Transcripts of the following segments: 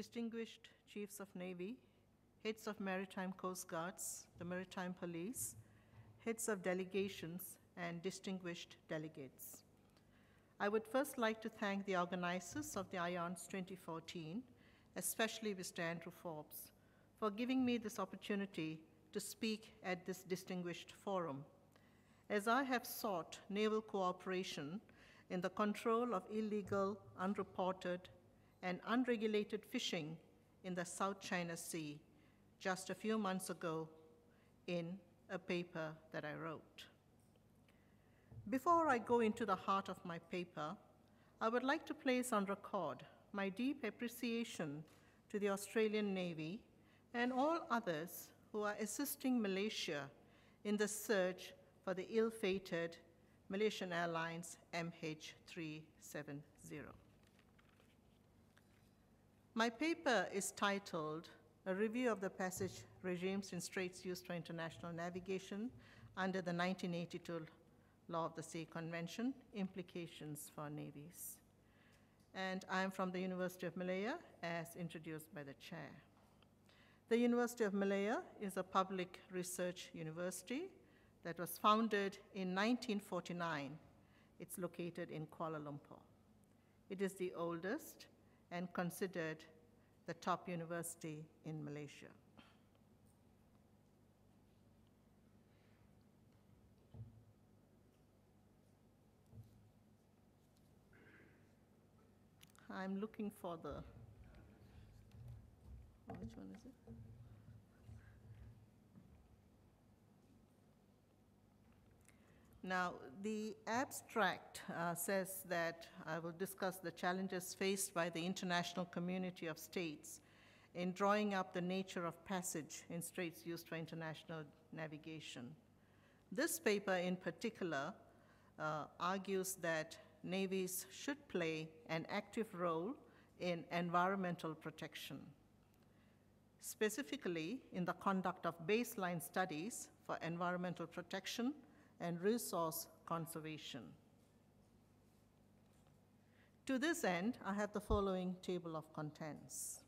distinguished chiefs of Navy, heads of maritime coast guards, the maritime police, heads of delegations, and distinguished delegates. I would first like to thank the organizers of the IONS 2014, especially Mr. Andrew Forbes, for giving me this opportunity to speak at this distinguished forum. As I have sought naval cooperation in the control of illegal, unreported, and unregulated fishing in the South China Sea just a few months ago in a paper that I wrote. Before I go into the heart of my paper, I would like to place on record my deep appreciation to the Australian Navy and all others who are assisting Malaysia in the search for the ill fated Malaysian Airlines MH370. My paper is titled A Review of the Passage Regimes in Straits Used for International Navigation under the 1982 Law of the Sea Convention Implications for Navies. And I am from the University of Malaya, as introduced by the chair. The University of Malaya is a public research university that was founded in 1949. It's located in Kuala Lumpur. It is the oldest and considered the top university in Malaysia. I'm looking for the, which one is it? Now, the abstract uh, says that I will discuss the challenges faced by the international community of states in drawing up the nature of passage in straits used for international navigation. This paper, in particular, uh, argues that navies should play an active role in environmental protection, specifically in the conduct of baseline studies for environmental protection and resource conservation. To this end, I have the following table of contents.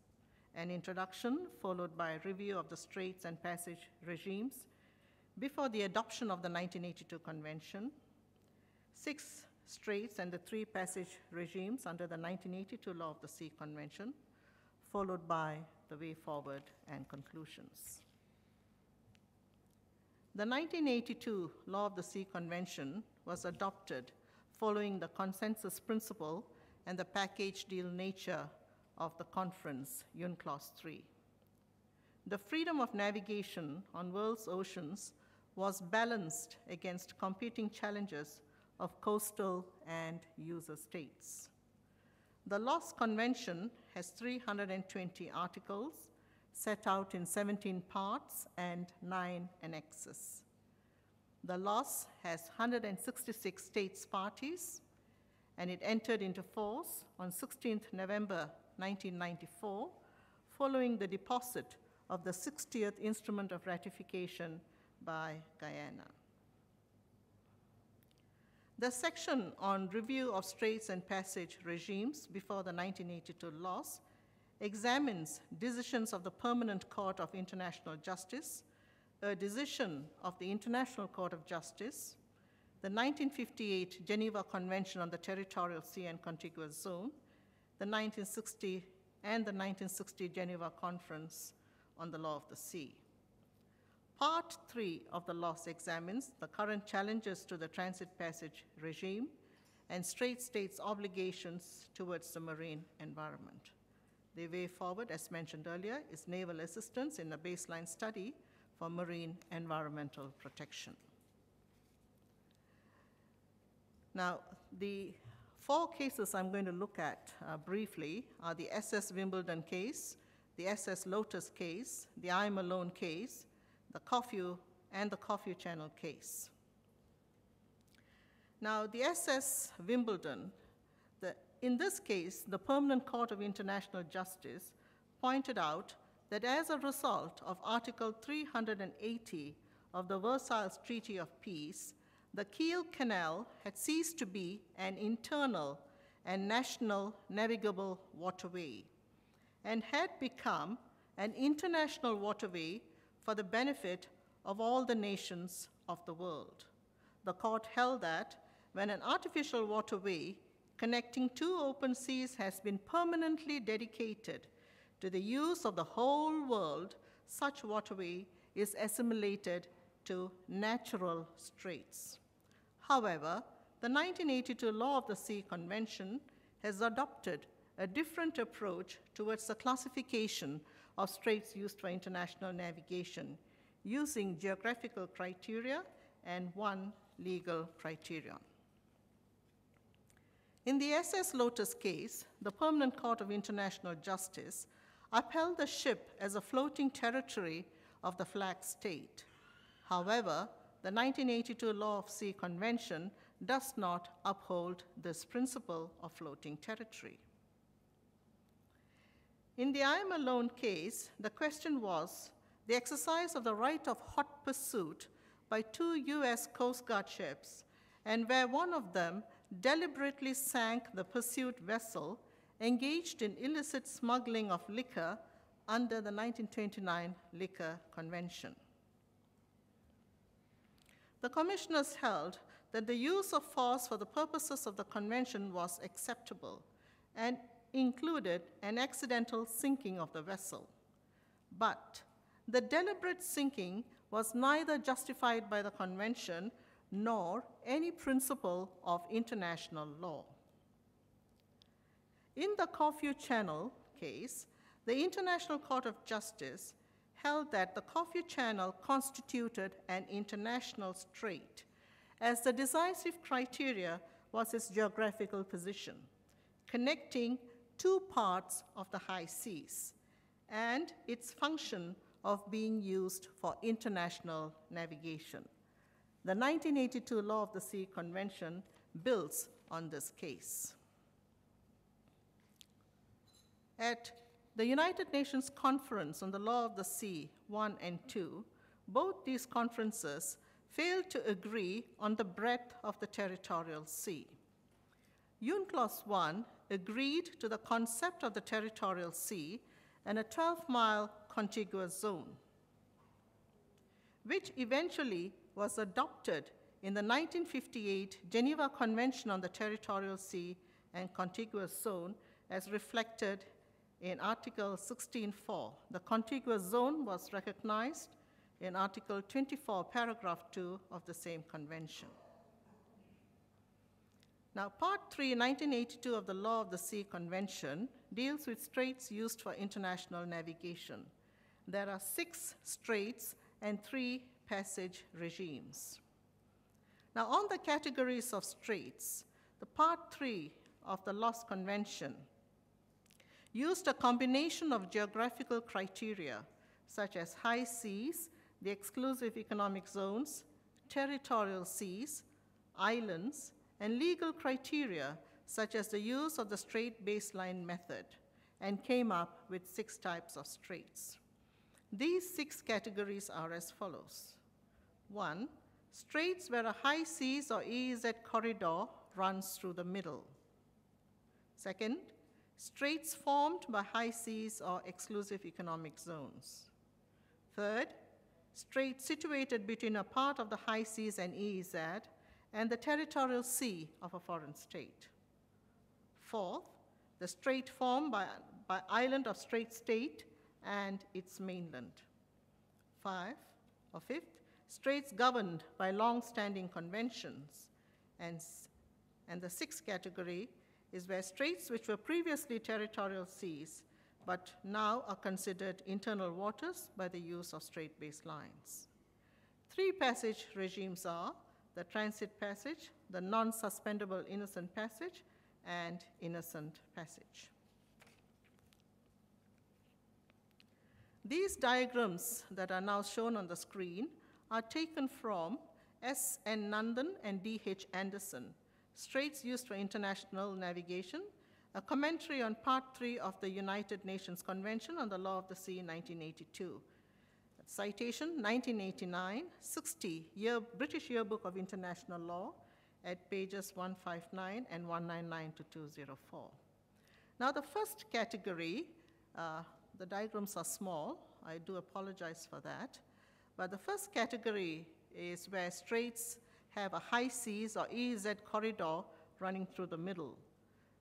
An introduction, followed by a review of the straits and passage regimes before the adoption of the 1982 Convention, six straits and the three passage regimes under the 1982 Law of the Sea Convention, followed by the way forward and conclusions. The 1982 Law of the Sea Convention was adopted following the consensus principle and the package deal nature of the conference, UNCLOS 3. The freedom of navigation on world's oceans was balanced against competing challenges of coastal and user states. The LOS Convention has 320 articles set out in 17 parts and 9 annexes. The LOS has 166 states parties, and it entered into force on 16th November 1994, following the deposit of the 60th Instrument of Ratification by Guyana. The section on review of straits and passage regimes before the 1982 LOS examines decisions of the Permanent Court of International Justice, a decision of the International Court of Justice, the 1958 Geneva Convention on the Territorial Sea and Contiguous Zone, the 1960 and the 1960 Geneva Conference on the Law of the Sea. Part three of the LOS examines the current challenges to the transit passage regime and strait states' obligations towards the marine environment. The way forward, as mentioned earlier, is naval assistance in a baseline study for marine environmental protection. Now, the four cases I'm going to look at uh, briefly are the SS Wimbledon case, the SS Lotus case, the I'm Alone case, the Corfu, and the Corfu Channel case. Now, the SS Wimbledon in this case, the Permanent Court of International Justice pointed out that as a result of Article 380 of the Versailles Treaty of Peace, the Kiel Canal had ceased to be an internal and national navigable waterway, and had become an international waterway for the benefit of all the nations of the world. The court held that when an artificial waterway connecting two open seas has been permanently dedicated to the use of the whole world, such waterway is assimilated to natural straits. However, the 1982 Law of the Sea Convention has adopted a different approach towards the classification of straits used for international navigation using geographical criteria and one legal criterion. In the SS Lotus case, the Permanent Court of International Justice upheld the ship as a floating territory of the flag state. However, the 1982 Law of Sea Convention does not uphold this principle of floating territory. In the I am alone case, the question was the exercise of the right of hot pursuit by two US Coast Guard ships, and where one of them deliberately sank the pursuit vessel engaged in illicit smuggling of liquor under the 1929 Liquor Convention. The commissioners held that the use of force for the purposes of the convention was acceptable and included an accidental sinking of the vessel. But the deliberate sinking was neither justified by the convention nor any principle of international law. In the Corfu Channel case, the International Court of Justice held that the Corfu Channel constituted an international strait, as the decisive criteria was its geographical position, connecting two parts of the high seas, and its function of being used for international navigation. The 1982 Law of the Sea Convention builds on this case. At the United Nations Conference on the Law of the Sea 1 and 2, both these conferences failed to agree on the breadth of the territorial sea. UNCLOS 1 agreed to the concept of the territorial sea and a 12 mile contiguous zone, which eventually was adopted in the 1958 Geneva Convention on the Territorial Sea and Contiguous Zone as reflected in Article 16.4. The contiguous zone was recognized in Article 24, paragraph 2 of the same convention. Now, Part 3, 1982 of the Law of the Sea Convention deals with straits used for international navigation. There are six straits and three passage regimes. Now, on the categories of straits, the Part 3 of the LOS Convention used a combination of geographical criteria such as high seas, the exclusive economic zones, territorial seas, islands, and legal criteria such as the use of the straight baseline method, and came up with six types of straits. These six categories are as follows. One, straits where a high seas or EEZ corridor runs through the middle. Second, straits formed by high seas or exclusive economic zones. Third, straits situated between a part of the high seas and EEZ and the territorial sea of a foreign state. Fourth, the strait formed by, by island of Strait State and its mainland. Five, or fifth, straits governed by long-standing conventions. And, and the sixth category is where straits which were previously territorial seas but now are considered internal waters by the use of straight baselines. Three passage regimes are the transit passage, the non-suspendable innocent passage, and innocent passage. These diagrams that are now shown on the screen are taken from S. N. Nandan and D. H. Anderson, Straits Used for International Navigation, a commentary on Part 3 of the United Nations Convention on the Law of the Sea 1982. Citation 1989, 60, Year, British Yearbook of International Law at pages 159 and 199 to 204. Now, the first category Uh, the diagrams are small. I do apologize for that. But the first category is where straits have a high seas or EEZ corridor running through the middle.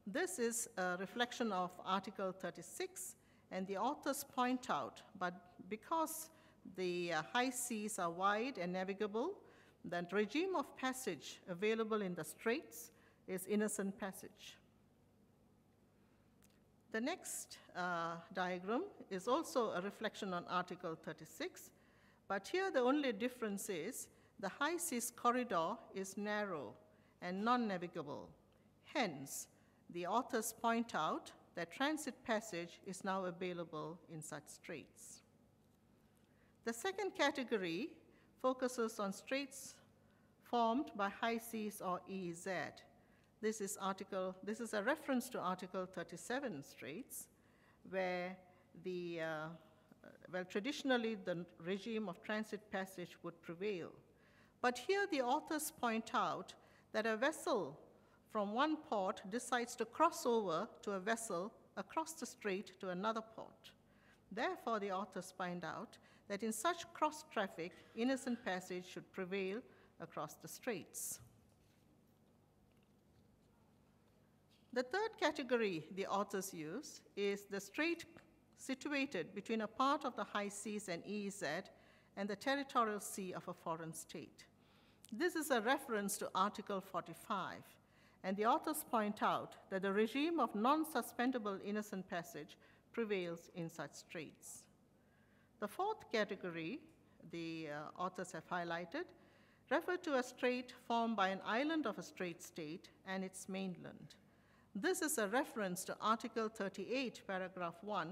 This is a reflection of Article 36, and the authors point out, but because the uh, high seas are wide and navigable, the regime of passage available in the straits is innocent passage. The next uh, diagram is also a reflection on Article 36, but here the only difference is the high seas corridor is narrow and non-navigable. Hence, the authors point out that transit passage is now available in such straits. The second category focuses on straits formed by high seas or EEZ. This is, article, this is a reference to Article 37 straits, where the, uh, well, traditionally the regime of transit passage would prevail. But here the authors point out that a vessel from one port decides to cross over to a vessel across the strait to another port. Therefore, the authors find out that in such cross traffic, innocent passage should prevail across the straits. The third category the authors use is the strait situated between a part of the high seas and EEZ and the territorial sea of a foreign state. This is a reference to Article 45, and the authors point out that the regime of non-suspendable innocent passage prevails in such straits. The fourth category the uh, authors have highlighted refer to a strait formed by an island of a strait state and its mainland. This is a reference to Article 38, paragraph 1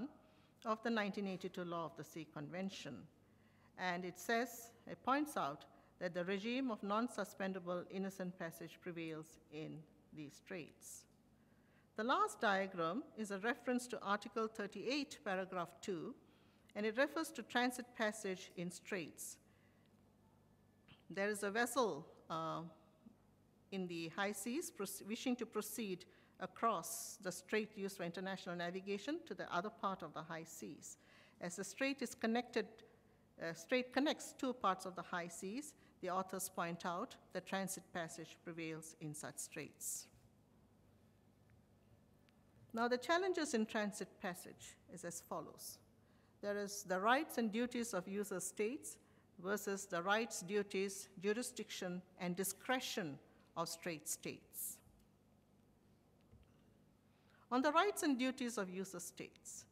of the 1982 Law of the Sea Convention. And it says, it points out that the regime of non-suspendable innocent passage prevails in these straits. The last diagram is a reference to Article 38, paragraph 2, and it refers to transit passage in straits. There is a vessel uh, in the high seas wishing to proceed across the strait used for international navigation to the other part of the high seas. As the strait is connected, uh, strait connects two parts of the high seas, the authors point out that transit passage prevails in such straits. Now, the challenges in transit passage is as follows. There is the rights and duties of user states versus the rights, duties, jurisdiction, and discretion of strait states. On the rights and duties of user states,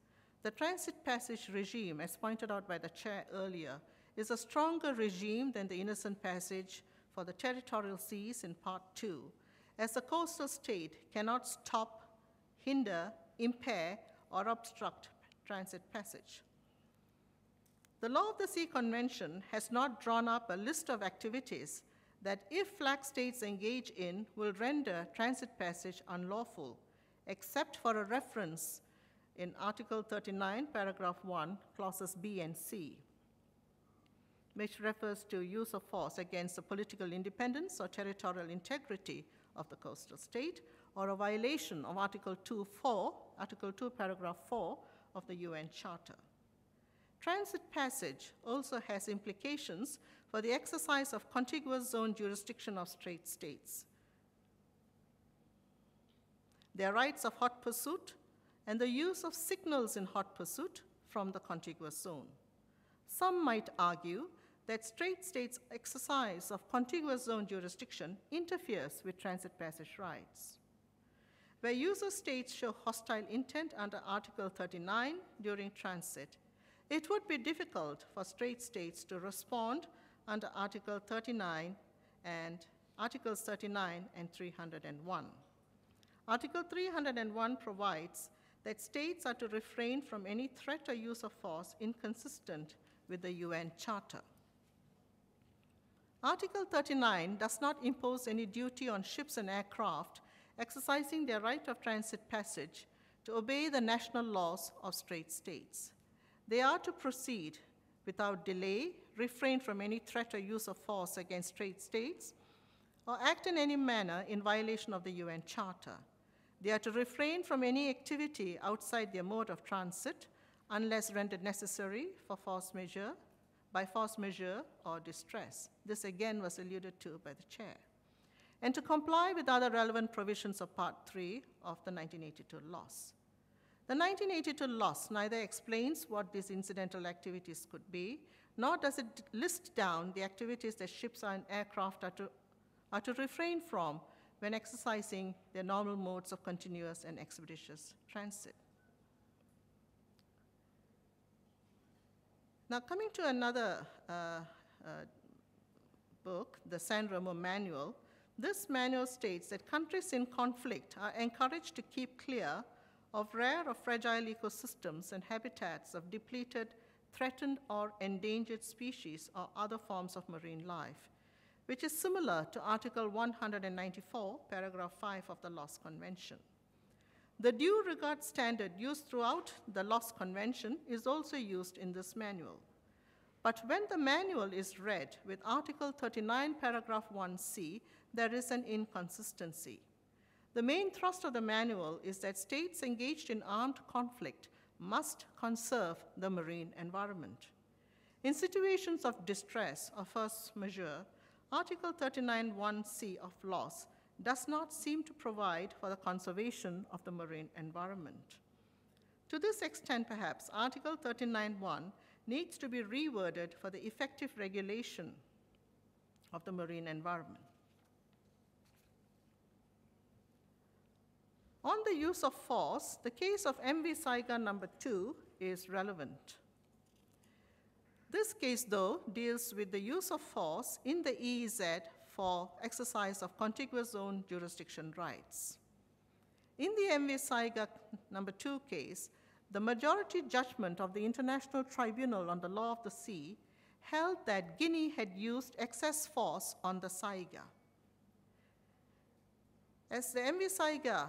the transit passage regime, as pointed out by the chair earlier, is a stronger regime than the innocent passage for the territorial seas in Part 2, as the coastal state cannot stop, hinder, impair, or obstruct transit passage. The Law of the Sea Convention has not drawn up a list of activities that, if flag states engage in, will render transit passage unlawful, except for a reference in Article 39, paragraph 1, clauses B and C which refers to use of force against the political independence or territorial integrity of the coastal state, or a violation of Article 2, 4, Article 2, paragraph 4 of the UN Charter. Transit passage also has implications for the exercise of contiguous zone jurisdiction of strait states. Their rights of hot pursuit and the use of signals in hot pursuit from the contiguous zone. Some might argue that strait states' exercise of contiguous zone jurisdiction interferes with transit passage rights. Where user states show hostile intent under Article 39 during transit, it would be difficult for strait states to respond under Article 39 and Articles 39 and 301. Article 301 provides that states are to refrain from any threat or use of force inconsistent with the UN Charter. Article 39 does not impose any duty on ships and aircraft exercising their right of transit passage to obey the national laws of strait states. They are to proceed without delay, refrain from any threat or use of force against strait states, or act in any manner in violation of the UN Charter. They are to refrain from any activity outside their mode of transit unless rendered necessary for force majeure, by force majeure or distress. This again was alluded to by the chair. And to comply with other relevant provisions of Part 3 of the 1982 LOS. The 1982 LOS neither explains what these incidental activities could be, nor does it list down the activities that ships and aircraft are to, are to refrain from when exercising their normal modes of continuous and expeditious transit. Now, coming to another uh, uh, book, the San Remo Manual, this manual states that countries in conflict are encouraged to keep clear of rare or fragile ecosystems and habitats of depleted, threatened, or endangered species or other forms of marine life, which is similar to Article 194, paragraph 5 of the LOS Convention. The due regard standard used throughout the LOS Convention is also used in this manual. But when the manual is read with Article 39, paragraph 1c, there is an inconsistency. The main thrust of the manual is that states engaged in armed conflict must conserve the marine environment. In situations of distress or force majeure, Article 39.1c of LOS does not seem to provide for the conservation of the marine environment. To this extent, perhaps, Article 39.1 needs to be reworded for the effective regulation of the marine environment. On the use of force, the case of MV Saiga number two is relevant. This case, though, deals with the use of force in the EEZ for exercise of contiguous zone jurisdiction rights. In the MV Saiga number two case, the majority judgment of the International Tribunal on the Law of the Sea held that Guinea had used excess force on the Saiga. As the MV Saiga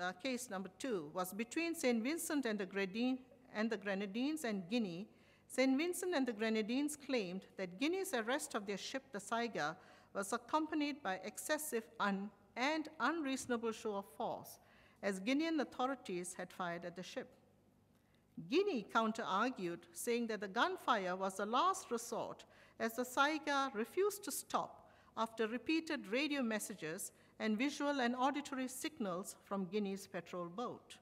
uh, case number two was between St. Vincent and the, Grenadine, and the Grenadines and Guinea, St. Vincent and the Grenadines claimed that Guinea's arrest of their ship, the Saiga, was accompanied by excessive un and unreasonable show of force, as Guinean authorities had fired at the ship. Guinea counter-argued, saying that the gunfire was the last resort, as the Saiga refused to stop after repeated radio messages and visual and auditory signals from Guinea's patrol boat.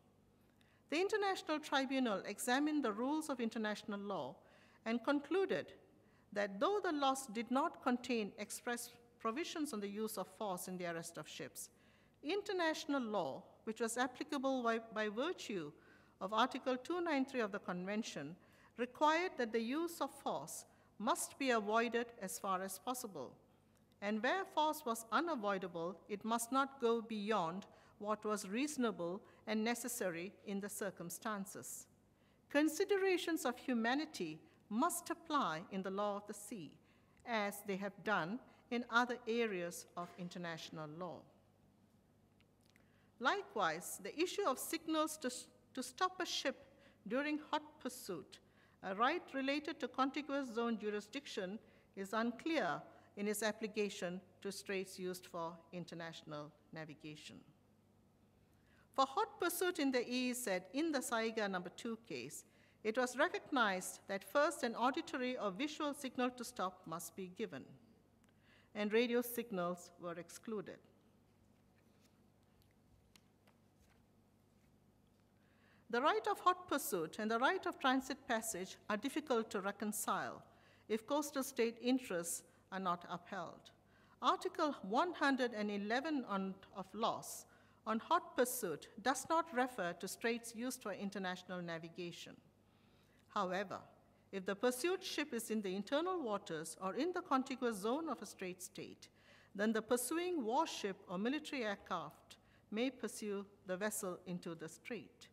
The International Tribunal examined the rules of international law and concluded that though the LOS did not contain express provisions on the use of force in the arrest of ships, international law, which was applicable by, by virtue of Article 293 of the Convention, required that the use of force must be avoided as far as possible. And where force was unavoidable, it must not go beyond what was reasonable and necessary in the circumstances. Considerations of humanity must apply in the law of the sea, as they have done in other areas of international law. Likewise, the issue of signals to, to stop a ship during hot pursuit, a right related to contiguous zone jurisdiction, is unclear in its application to straits used for international navigation. For hot pursuit in the EEZ in the Saiga number two case, it was recognized that first an auditory or visual signal to stop must be given, and radio signals were excluded. The right of hot pursuit and the right of transit passage are difficult to reconcile if coastal state interests are not upheld. Article 111 on, of LOS on hot pursuit does not refer to straits used for international navigation. However, if the pursued ship is in the internal waters or in the contiguous zone of a strait state, then the pursuing warship or military aircraft may pursue the vessel into the strait.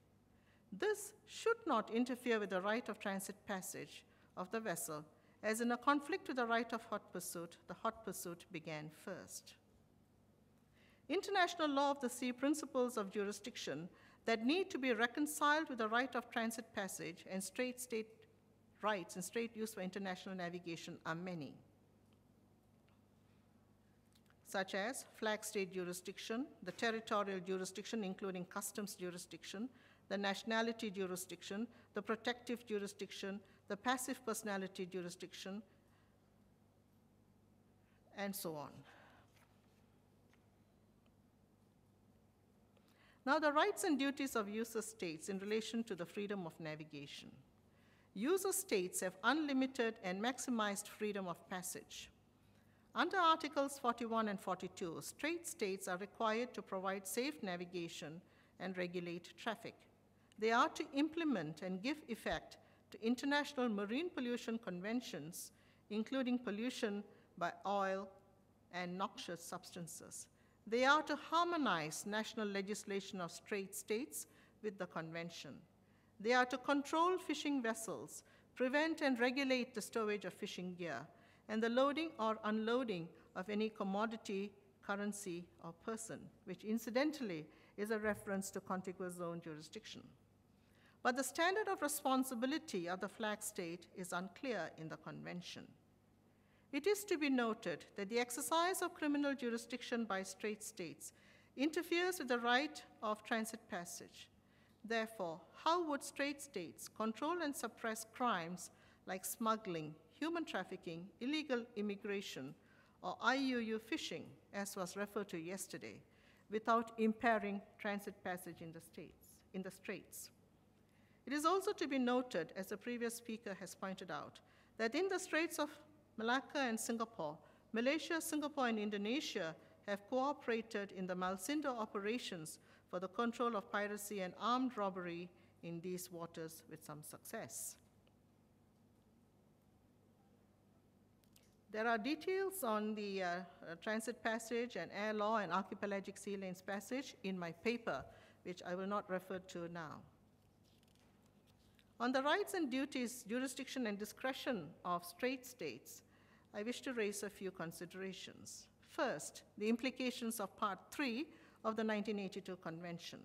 This should not interfere with the right of transit passage of the vessel as in a conflict with the right of hot pursuit, the hot pursuit began first. International law of the sea principles of jurisdiction that need to be reconciled with the right of transit passage and strait state rights and strait use for international navigation are many, such as flag state jurisdiction, the territorial jurisdiction, including customs jurisdiction, the nationality jurisdiction, the protective jurisdiction, the passive personality jurisdiction, and so on. Now, the rights and duties of user states in relation to the freedom of navigation. User states have unlimited and maximized freedom of passage. Under Articles 41 and 42, strait states are required to provide safe navigation and regulate traffic. They are to implement and give effect to international marine pollution conventions, including pollution by oil and noxious substances. They are to harmonize national legislation of strait states with the convention. They are to control fishing vessels, prevent and regulate the stowage of fishing gear, and the loading or unloading of any commodity, currency, or person, which incidentally is a reference to contiguous zone jurisdiction. But the standard of responsibility of the flag state is unclear in the convention. It is to be noted that the exercise of criminal jurisdiction by strait states interferes with the right of transit passage. Therefore, how would strait states control and suppress crimes like smuggling, human trafficking, illegal immigration, or IUU fishing, as was referred to yesterday, without impairing transit passage in the states, in the straits? It is also to be noted, as the previous speaker has pointed out, that in the Straits of Malacca and Singapore, Malaysia, Singapore, and Indonesia have cooperated in the Malsindo operations for the control of piracy and armed robbery in these waters with some success. There are details on the uh, uh, transit passage and air law and archipelagic sea lanes passage in my paper, which I will not refer to now. On the rights and duties, jurisdiction, and discretion of strait states, I wish to raise a few considerations. First, the implications of Part 3 of the 1982 Convention.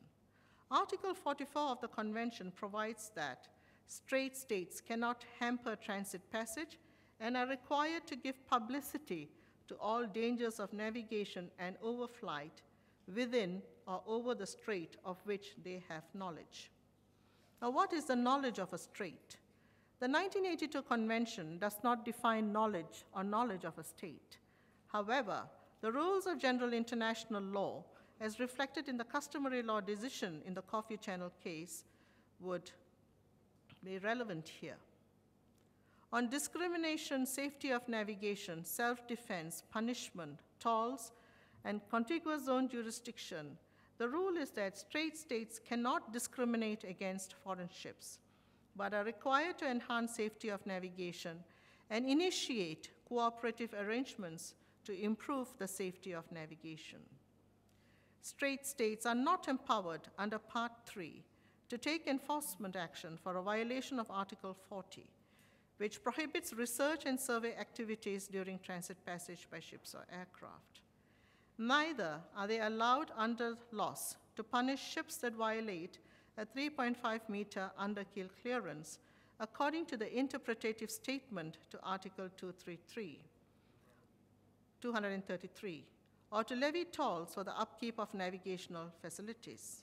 Article 44 of the Convention provides that strait states cannot hamper transit passage and are required to give publicity to all dangers of navigation and overflight within or over the strait of which they have knowledge. Now, what is the knowledge of a state? The 1982 Convention does not define knowledge or knowledge of a state. However, the rules of general international law, as reflected in the customary law decision in the Corfu Channel case, would be relevant here. On discrimination, safety of navigation, self defense, punishment, tolls, and contiguous zone jurisdiction, the rule is that strait states cannot discriminate against foreign ships, but are required to enhance safety of navigation and initiate cooperative arrangements to improve the safety of navigation. Strait states are not empowered under Part 3 to take enforcement action for a violation of Article 40, which prohibits research and survey activities during transit passage by ships or aircraft. Neither are they allowed under LOS to punish ships that violate a 3.5 meter under keel clearance, according to the interpretative statement to Article 233, 233, or to levy tolls for the upkeep of navigational facilities.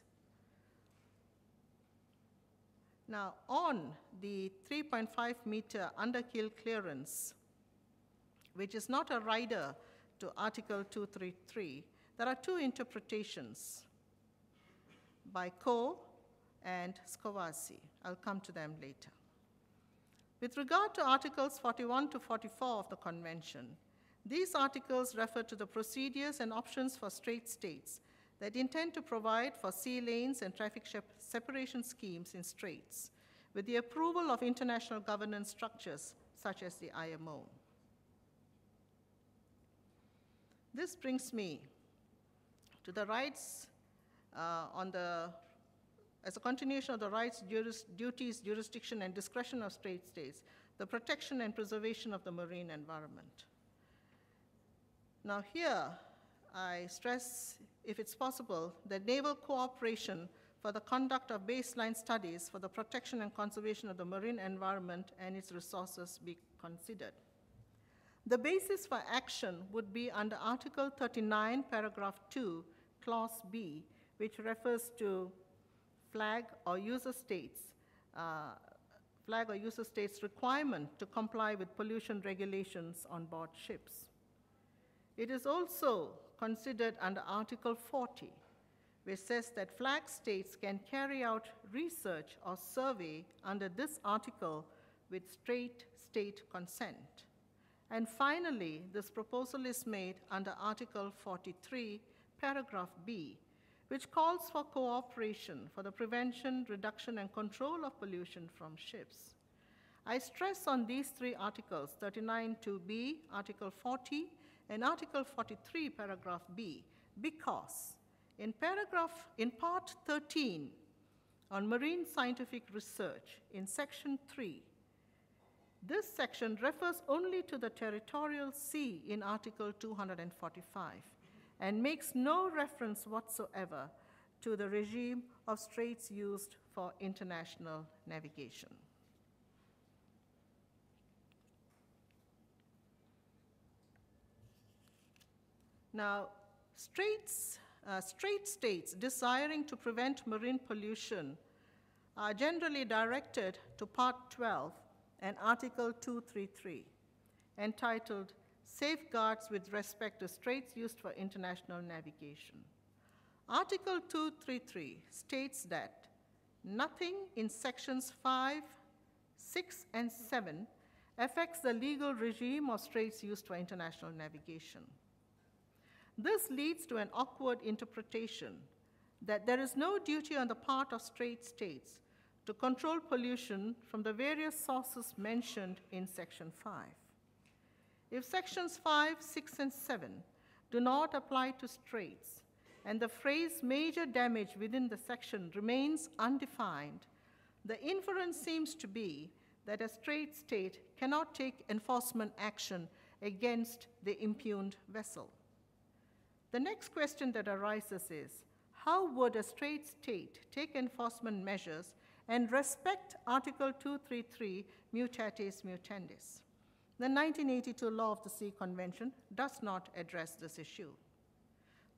Now, on the 3.5 meter under keel clearance, which is not a rider to Article 233, there are two interpretations by Coe and Scovazzi. I'll come to them later. With regard to Articles 41 to 44 of the Convention, these articles refer to the procedures and options for strait states that intend to provide for sea lanes and traffic separation schemes in straits with the approval of international governance structures such as the IMO. This brings me to the rights uh, on the, as a continuation of the rights, juris, duties, jurisdiction, and discretion of strait states, the protection and preservation of the marine environment. Now here, I stress, if it's possible, that naval cooperation for the conduct of baseline studies for the protection and conservation of the marine environment and its resources be considered. The basis for action would be under Article 39, paragraph 2, clause B, which refers to flag or user states, uh, flag or user states requirement to comply with pollution regulations on board ships. It is also considered under Article 40, which says that flag states can carry out research or survey under this article with strait state consent. And finally, this proposal is made under Article 43, paragraph B, which calls for cooperation for the prevention, reduction, and control of pollution from ships. I stress on these three articles 39 2b, Article 40, and Article 43, paragraph B, because in paragraph, in part 13 on marine scientific research, in section 3, this section refers only to the territorial sea in Article 245 and makes no reference whatsoever to the regime of straits used for international navigation. Now, straits, uh, strait states desiring to prevent marine pollution are generally directed to Part 12 and Article 233, entitled Safeguards with Respect to Straits Used for International Navigation. Article 233 states that nothing in sections 5, 6, and 7 affects the legal regime of straits used for international navigation. This leads to an awkward interpretation that there is no duty on the part of strait states to control pollution from the various sources mentioned in Section 5. If Sections 5, 6, and 7 do not apply to straits, and the phrase major damage within the section remains undefined, the inference seems to be that a strait state cannot take enforcement action against the impugned vessel. The next question that arises is how would a strait state take enforcement measures and respect Article 233 mutatis mutandis? The 1982 Law of the Sea Convention does not address this issue.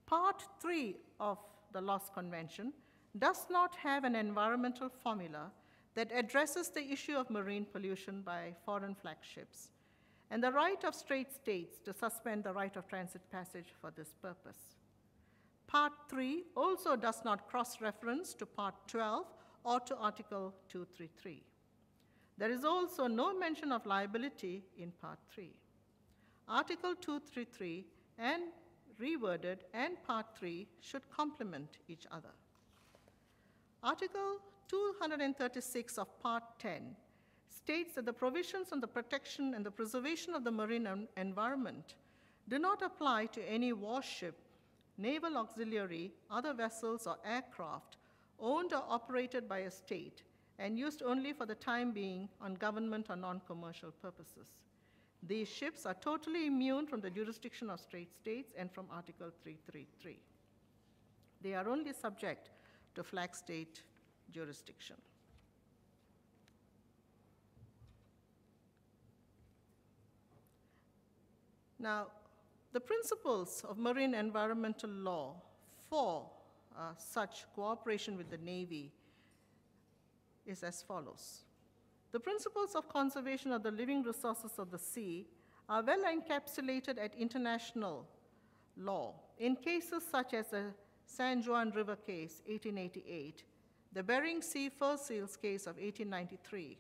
Part 3 of the LOS Convention does not have an environmental formula that addresses the issue of marine pollution by foreign flagships and the right of strait states to suspend the right of transit passage for this purpose. Part 3 also does not cross reference to Part 12 or to Article 233. There is also no mention of liability in Part 3. Article 233 and reworded and Part 3 should complement each other. Article 236 of Part 10 states that the provisions on the protection and the preservation of the marine environment do not apply to any warship, naval auxiliary, other vessels, or aircraft owned or operated by a state and used only for the time being on government or non commercial purposes. These ships are totally immune from the jurisdiction of strait states and from Article 333. They are only subject to flag state jurisdiction. Now, the principles of marine environmental law for Uh, such cooperation with the Navy is as follows. The principles of conservation of the living resources of the sea are well encapsulated at international law in cases such as the San Juan River case, 1888, the Bering Sea fur seals case of 1893,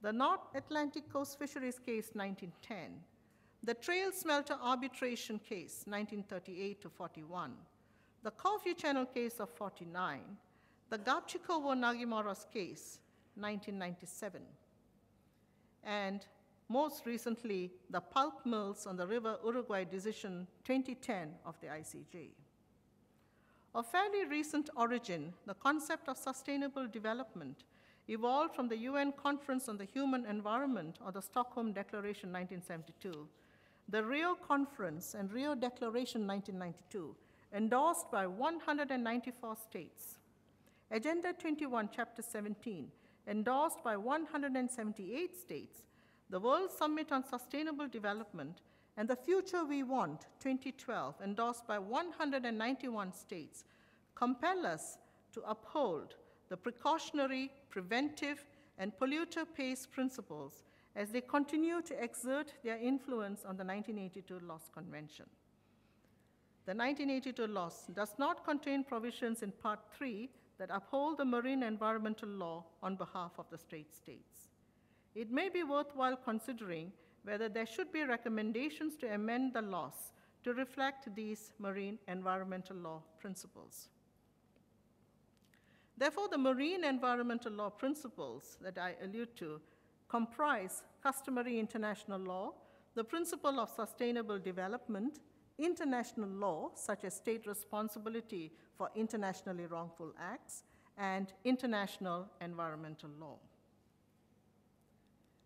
the North Atlantic Coast Fisheries case, 1910, the Trail Smelter Arbitration Case, 1938 to 41, the Corfu Channel Case of 49, the Gabčíkovo Nagymaros Case, 1997, and most recently, the pulp mills on the River Uruguay Decision 2010 of the ICJ. Of fairly recent origin, the concept of sustainable development evolved from the UN Conference on the Human Environment or the Stockholm Declaration 1972 the Rio Conference and Rio Declaration 1992, endorsed by 194 states. Agenda 21, Chapter 17, endorsed by 178 states. The World Summit on Sustainable Development and the Future We Want 2012, endorsed by 191 states, compel us to uphold the precautionary, preventive, and polluter pays principles as they continue to exert their influence on the 1982 LOS Convention. The 1982 LOS does not contain provisions in Part 3 that uphold the marine environmental law on behalf of the Strait States. It may be worthwhile considering whether there should be recommendations to amend the laws to reflect these marine environmental law principles. Therefore, the marine environmental law principles that I allude to comprise customary international law, the principle of sustainable development, international law, such as state responsibility for internationally wrongful acts, and international environmental law.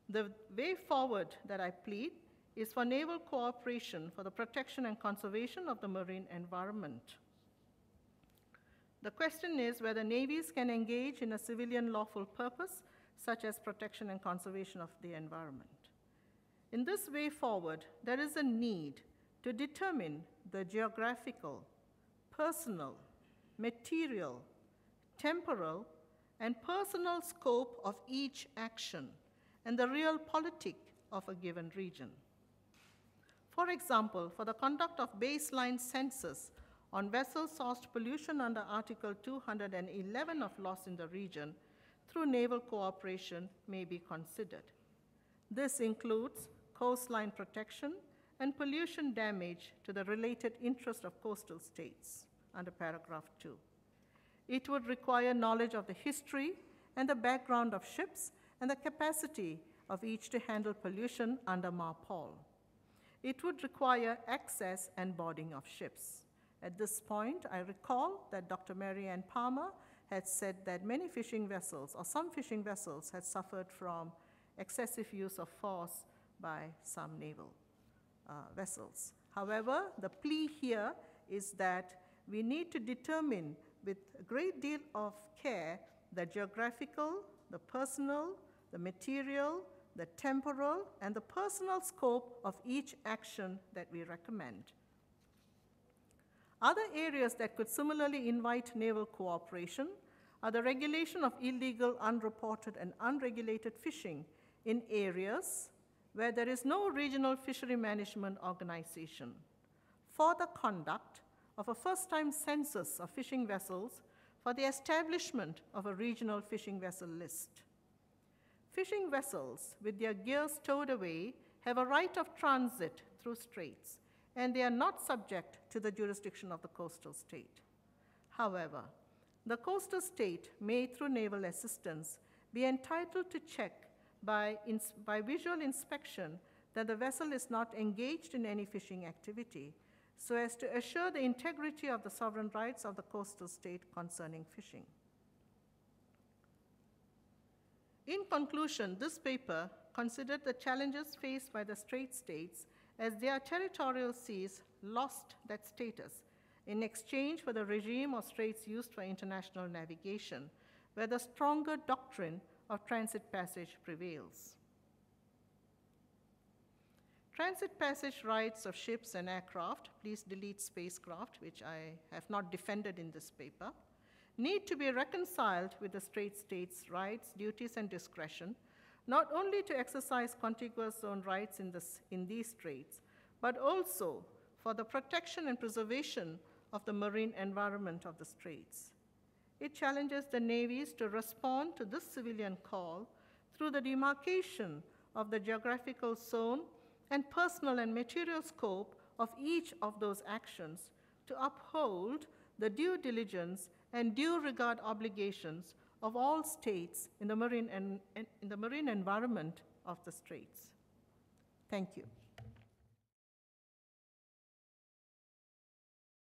The way forward that I plead is for naval cooperation for the protection and conservation of the marine environment. The question is whether navies can engage in a civilian lawful purpose, such as protection and conservation of the environment. In this way forward, there is a need to determine the geographical, personal, material, temporal, and personal scope of each action and the realpolitik of a given region. For example, for the conduct of baseline census on vessel-sourced pollution under Article 211 of LOS in the Region through naval cooperation may be considered. This includes coastline protection and pollution damage to the related interest of coastal states under paragraph 2. It would require knowledge of the history and the background of ships and the capacity of each to handle pollution under MARPOL. It would require access and boarding of ships. At this point, I recall that Dr. Mary Ann Palmer had said that many fishing vessels, or some fishing vessels, had suffered from excessive use of force by some naval uh, vessels. However, the plea here is that we need to determine with a great deal of care the geographical, the personal, the material, the temporal, and the personal scope of each action that we recommend. Other areas that could similarly invite naval cooperation are the regulation of illegal, unreported, and unregulated fishing in areas where there is no regional fishery management organization for the conduct of a first-time census of fishing vessels for the establishment of a regional fishing vessel list. Fishing vessels with their gear stowed away have a right of transit through straits, and they are not subject to the jurisdiction of the coastal state. However, the coastal state may, through naval assistance, be entitled to check by, by visual inspection that the vessel is not engaged in any fishing activity so as to assure the integrity of the sovereign rights of the coastal state concerning fishing. In conclusion, this paper considered the challenges faced by the Strait States as their territorial seas lost that status in exchange for the regime of straits used for international navigation, where the stronger doctrine of transit passage prevails. Transit passage rights of ships and aircraft, please delete spacecraft, which I have not defended in this paper, need to be reconciled with the Strait States' rights, duties, and discretion, not only to exercise contiguous zone rights in, this, in these straits, but also for the protection and preservation of the marine environment of the straits. It challenges the navies to respond to this civilian call through the demarcation of the geographical zone and personal and material scope of each of those actions to uphold the due diligence and due regard obligations of all states in the marine, en in the marine environment of the straits. Thank you.